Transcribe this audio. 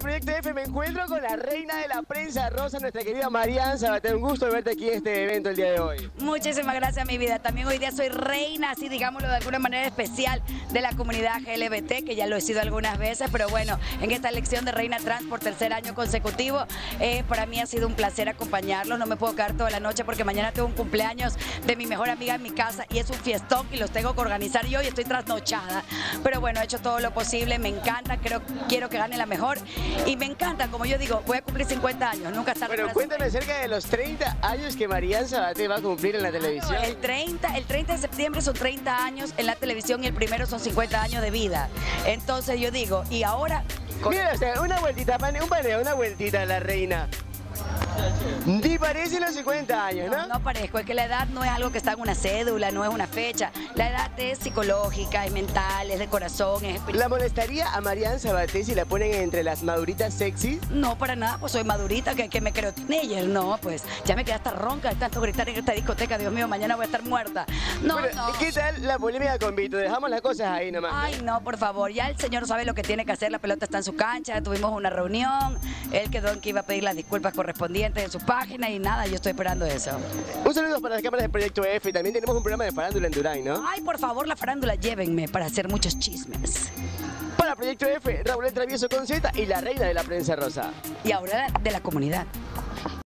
Proyecto F me encuentro con la reina de la prensa rosa, nuestra querida Marian Sabater. Un gusto verte aquí en este evento el día de hoy. Muchísimas gracias, mi vida. También hoy día soy reina, así digámoslo de alguna manera especial, de la comunidad GLBT, que ya lo he sido algunas veces, pero bueno, en esta elección de reina trans por tercer año consecutivo, eh, para mí ha sido un placer acompañarlos. No me puedo quedar toda la noche porque mañana tengo un cumpleaños de mi mejor amiga en mi casa y es un fiestón y los tengo que organizar yo y estoy trasnochada. Pero bueno, he hecho todo lo posible, me encanta, creo, quiero que gane la mejor y me encanta, como yo digo, voy a cumplir 50 años, nunca está Bueno, cuéntame acerca de los 30 años que Marian Sabater va a cumplir en la televisión. El 30, el 30 de septiembre son 30 años en la televisión y el primero son 50 años de vida. Entonces yo digo, y ahora... Mira usted, una vueltita, un paneo, una vueltita la reina. Ni parece los 50 años, ¿no? ¿no? parezco, es que la edad no es algo que está en una cédula, no es una fecha. La edad es psicológica, es mental, es de corazón, es espiritual. ¿La molestaría a Marian Sabaté si la ponen entre las maduritas sexy? No, para nada, pues soy madurita, que, que me creo teenager. No, pues ya me quedé hasta ronca de tanto gritar en esta discoteca. Dios mío, mañana voy a estar muerta. No, no. ¿Qué tal la polémica con Vito? Dejamos las cosas ahí nomás. Ay, no, por favor. Ya el señor sabe lo que tiene que hacer. La pelota está en su cancha. Tuvimos una reunión. Él quedó en que iba a pedir las disculpas correspondientes en su página y nada, yo estoy esperando eso. Un saludo para las cámaras del Proyecto F. También tenemos un programa de farándula en Durán, ¿no? Ay, por favor, la farándula, llévenme para hacer muchos chismes. Para Proyecto F, Raúl el Travieso con Z y la reina de la prensa rosa. Y ahora de la comunidad.